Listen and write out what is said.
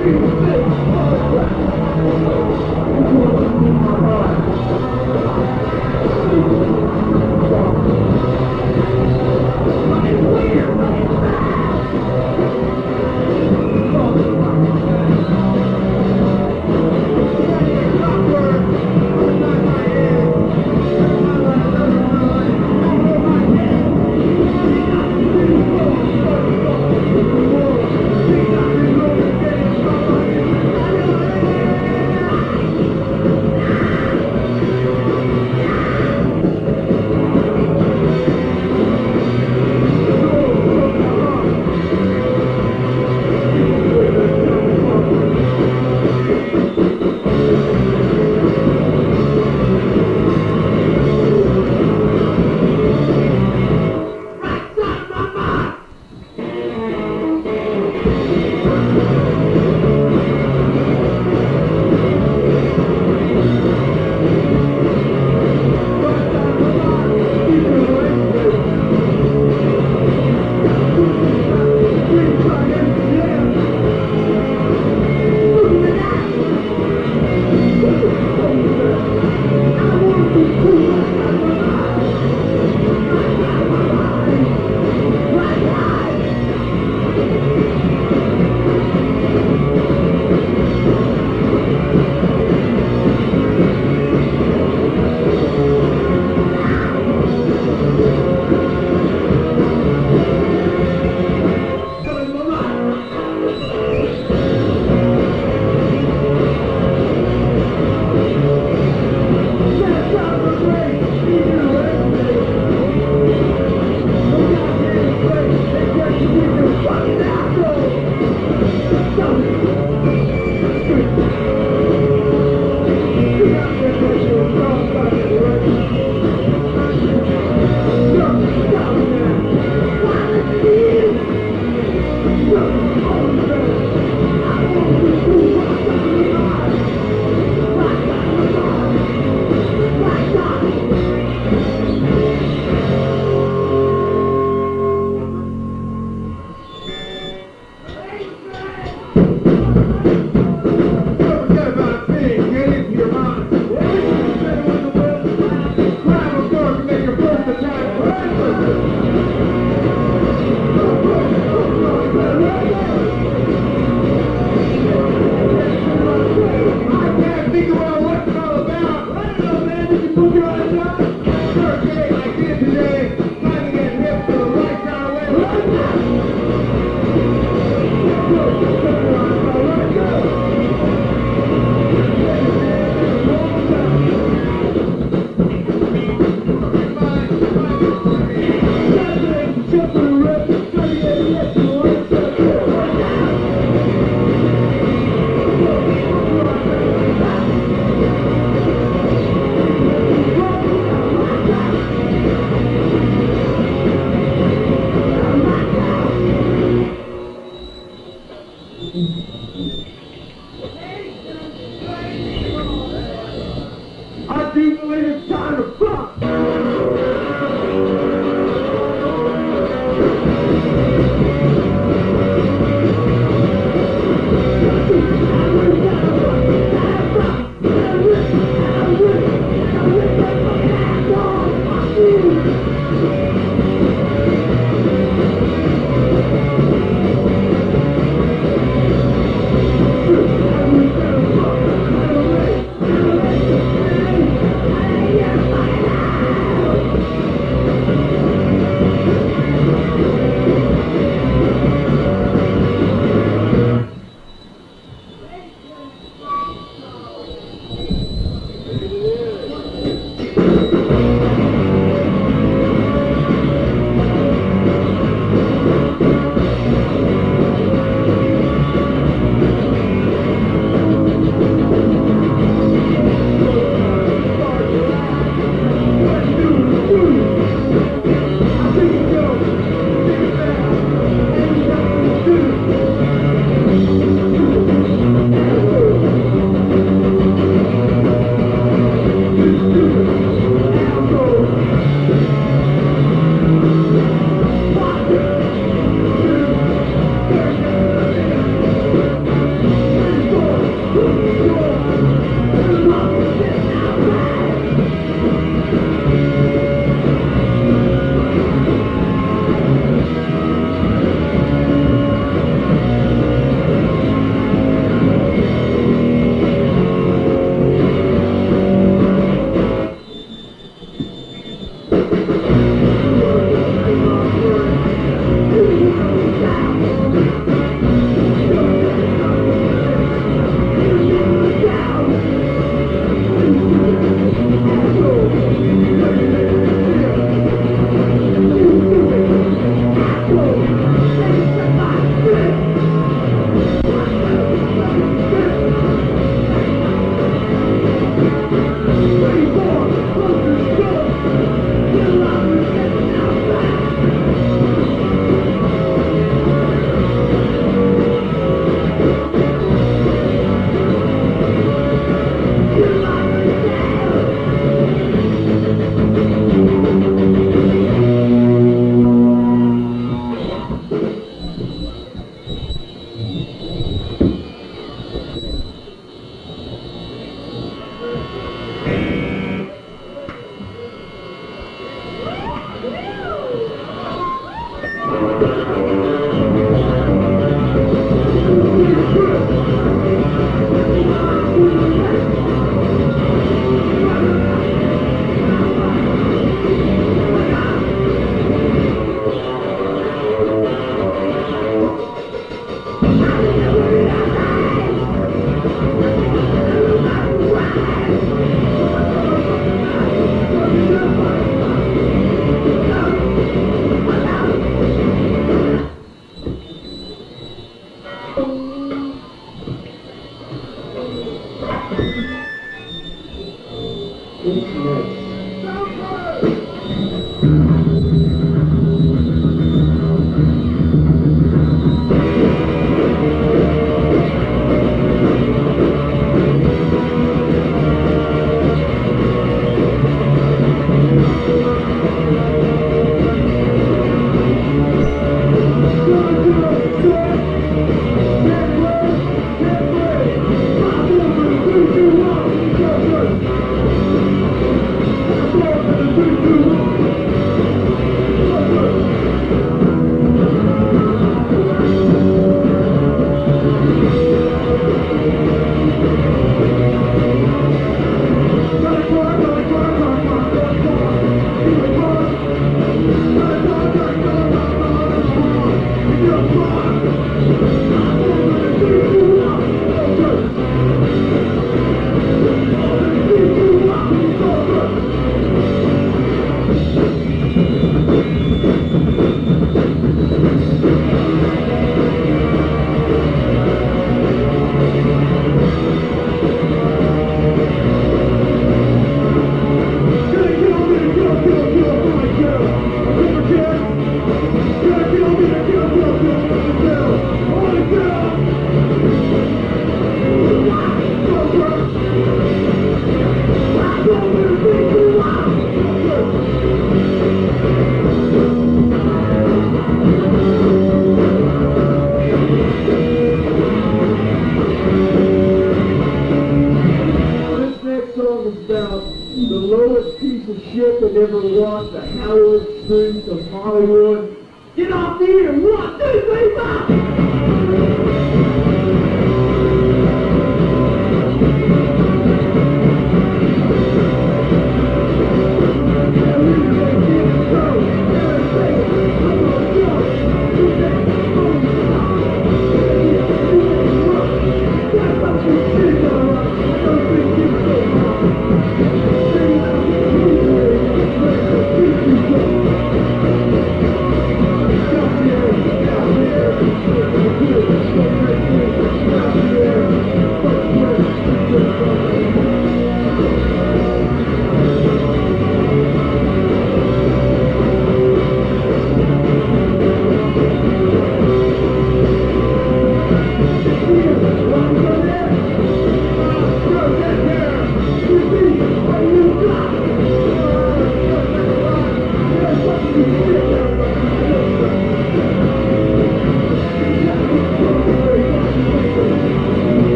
Deus.